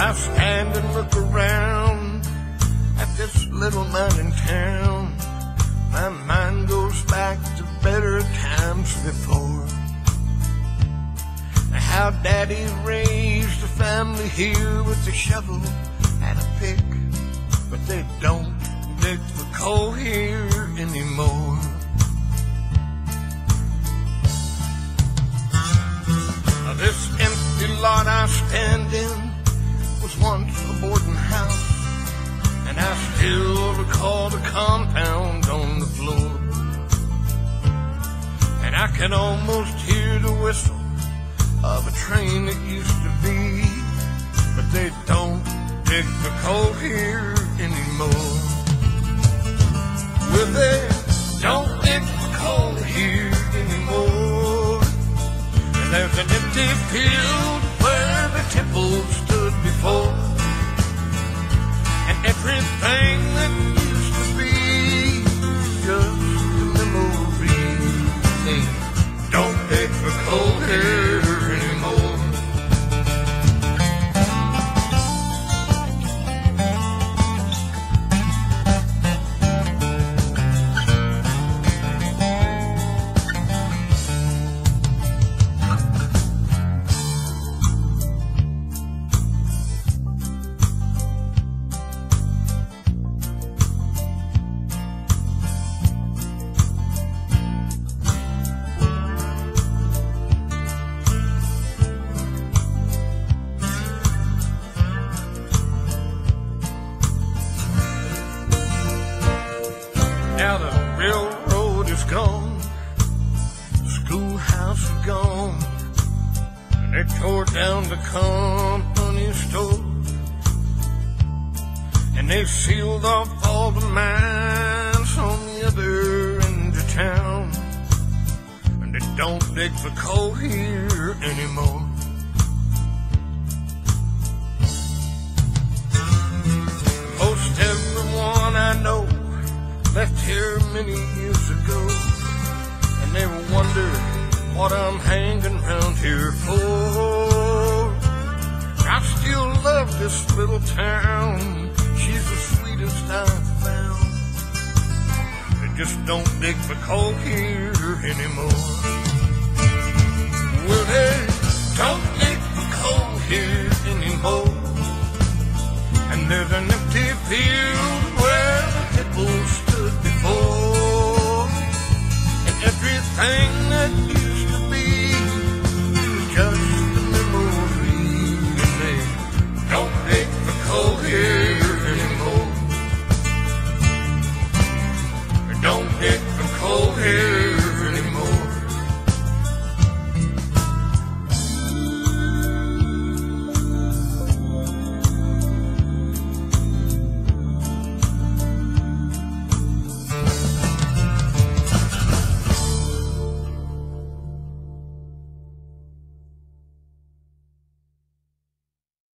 and look around at this little mountain town, my mind goes back to better times before. How daddy raised a family here with a shovel and a pick, but they don't dig the coal here anymore. Once a boarding house, and I still recall the compound on the floor. And I can almost hear the whistle of a train that used to be, but they don't dig the coal here anymore. Well, they don't dig the coal here anymore. And there's an empty field where the temple everything that The railroad is gone, the schoolhouse is gone, and they tore down the company store. And they sealed off all the mines on the other end of town. And they don't dig for coal here anymore. Many years ago, and they wonder what I'm hanging around here for. I still love this little town. She's the sweetest I've found. They just don't dig for coal here anymore. Well, they don't dig for coal here anymore. And there's an empty field that you